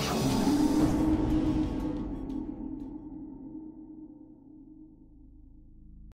Oh,